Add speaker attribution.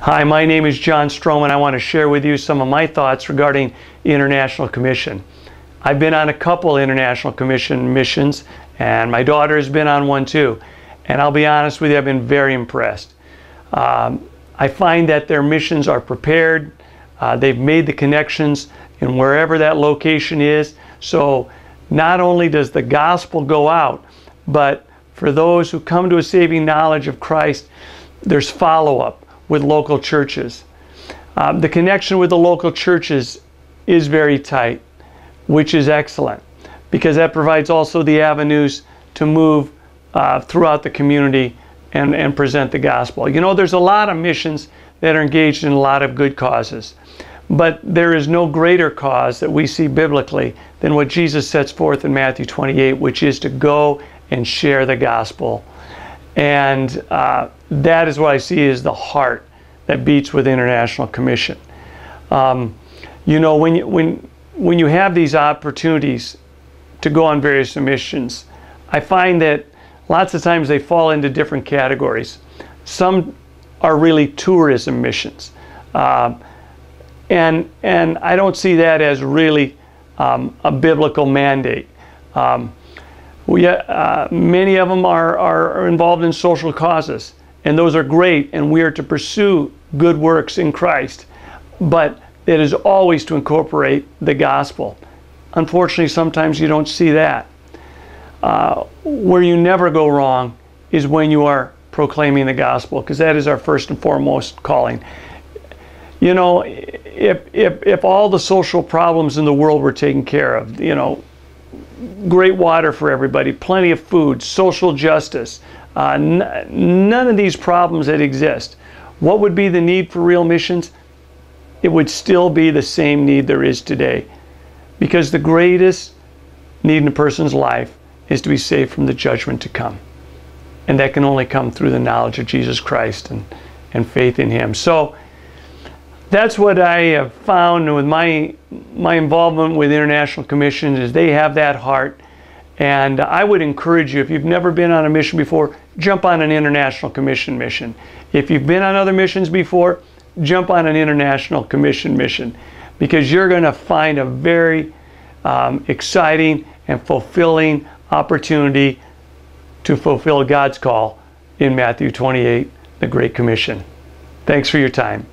Speaker 1: Hi, my name is John Strohman. I want to share with you some of my thoughts regarding International Commission. I've been on a couple International Commission missions, and my daughter has been on one too. And I'll be honest with you, I've been very impressed. Um, I find that their missions are prepared, uh, they've made the connections in wherever that location is. So not only does the gospel go out, but for those who come to a saving knowledge of Christ, there's follow up with local churches. Um, the connection with the local churches is very tight, which is excellent because that provides also the avenues to move uh, throughout the community and, and present the gospel. You know, there's a lot of missions that are engaged in a lot of good causes, but there is no greater cause that we see biblically than what Jesus sets forth in Matthew 28, which is to go and share the gospel. And uh, that is what I see as the heart that beats with International Commission. Um, you know, when you, when, when you have these opportunities to go on various missions, I find that lots of times they fall into different categories. Some are really tourism missions. Um, and, and I don't see that as really um, a biblical mandate. Um, we, uh, many of them are, are involved in social causes, and those are great, and we are to pursue good works in Christ. But it is always to incorporate the gospel. Unfortunately, sometimes you don't see that. Uh, where you never go wrong is when you are proclaiming the gospel, because that is our first and foremost calling. You know, if, if, if all the social problems in the world were taken care of, you know, great water for everybody, plenty of food, social justice, uh, none of these problems that exist. What would be the need for real missions? It would still be the same need there is today. Because the greatest need in a person's life is to be saved from the judgment to come. And that can only come through the knowledge of Jesus Christ and, and faith in Him. So, that's what I have found with my my involvement with international commissions is they have that heart. And I would encourage you if you've never been on a mission before jump on an international commission mission. If you've been on other missions before jump on an international commission mission. Because you're going to find a very um, exciting and fulfilling opportunity to fulfill God's call in Matthew 28 the Great Commission. Thanks for your time